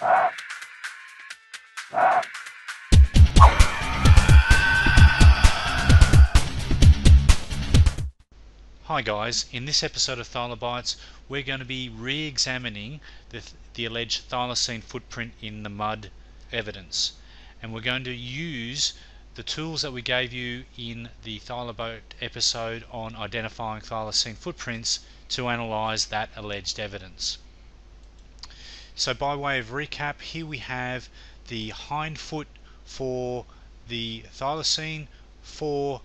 Hi guys, in this episode of Thylabites we're going to be re-examining the, the alleged thylacine footprint in the mud evidence and we're going to use the tools that we gave you in the Thylabite episode on identifying thylacine footprints to analyze that alleged evidence. So by way of recap here we have the hind foot for the thylacine, four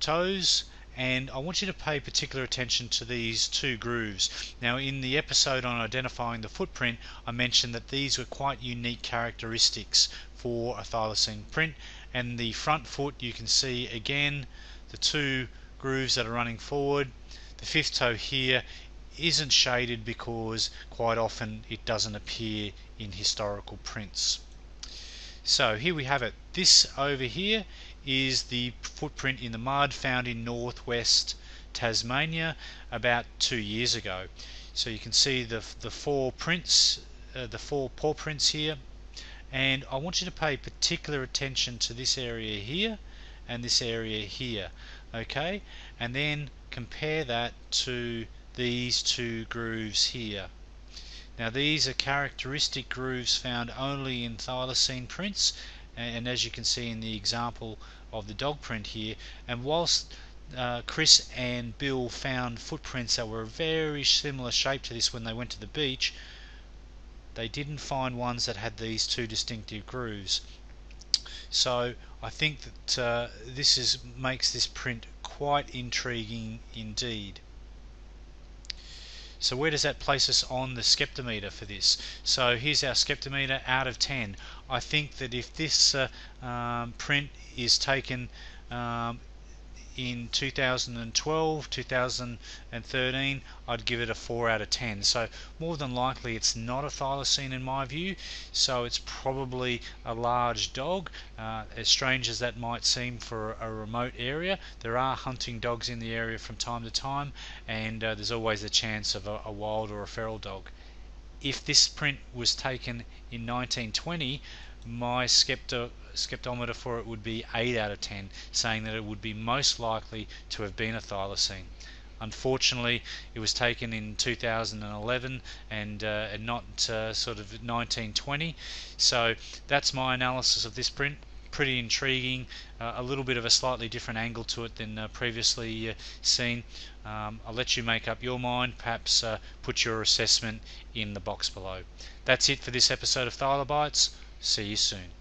toes and I want you to pay particular attention to these two grooves. Now in the episode on identifying the footprint I mentioned that these were quite unique characteristics for a thylacine print and the front foot you can see again the two grooves that are running forward the fifth toe here isn't shaded because quite often it doesn't appear in historical prints. So here we have it. This over here is the footprint in the mud found in northwest Tasmania about two years ago. So you can see the, the four prints, uh, the four paw prints here, and I want you to pay particular attention to this area here and this area here, okay? And then compare that to these two grooves here. Now these are characteristic grooves found only in thylacine prints and as you can see in the example of the dog print here. And whilst uh, Chris and Bill found footprints that were a very similar shape to this when they went to the beach they didn't find ones that had these two distinctive grooves. So I think that uh, this is makes this print quite intriguing indeed so where does that place us on the skeptometer for this? So here's our skeptometer out of 10. I think that if this uh, um, print is taken um, in 2012, 2013, I'd give it a 4 out of 10. So more than likely it's not a thylacine in my view, so it's probably a large dog. Uh, as strange as that might seem for a remote area, there are hunting dogs in the area from time to time, and uh, there's always a chance of a, a wild or a feral dog. If this print was taken in 1920, my skepto skeptometer for it would be 8 out of 10, saying that it would be most likely to have been a thylacine. Unfortunately, it was taken in 2011 and, uh, and not uh, sort of 1920. So that's my analysis of this print. Pretty intriguing, uh, a little bit of a slightly different angle to it than uh, previously uh, seen. Um, I'll let you make up your mind, perhaps put your assessment in the box below. That's it for this episode of Thylabites. See you soon.